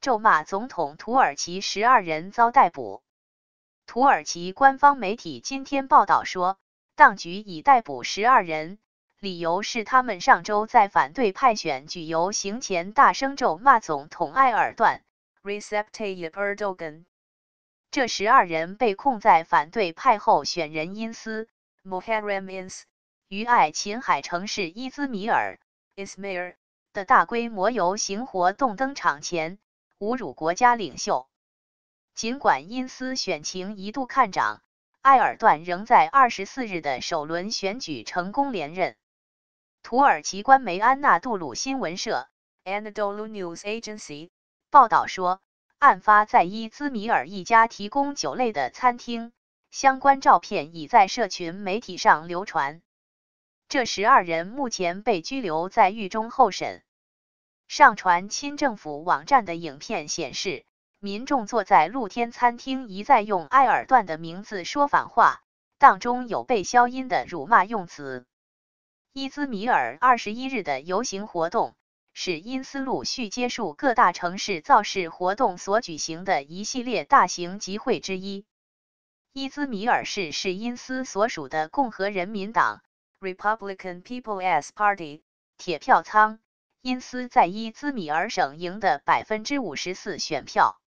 咒骂总统土耳其十二人遭逮捕。土耳其官方媒体今天报道说，当局已逮捕十二人，理由是他们上周在反对派选举游行前大声咒骂总统埃尔段 （Recep Tayyip Erdogan）。这十二人被控在反对派候选人因斯 （Muharrem Ins） 于爱琴海城市伊兹米尔 （Izmir） 的大规模游行活动登场前。侮辱国家领袖。尽管因斯选情一度看涨，埃尔段仍在二十四日的首轮选举成功连任。土耳其官媒安纳杜鲁新闻社 （Anadolu News Agency） 报道说，案发在伊兹米尔一家提供酒类的餐厅，相关照片已在社群媒体上流传。这十二人目前被拘留在狱中候审。上传亲政府网站的影片显示，民众坐在露天餐厅一再用埃尔段的名字说反话，当中有被消音的辱骂用词。伊兹米尔二十一日的游行活动是因斯陆续结束各大城市造势活动所举行的一系列大型集会之一。伊兹米尔市是因斯所属的共和人民党 （Republican People's Party） 铁票仓。因斯在伊兹米尔省赢得百分之五十四选票。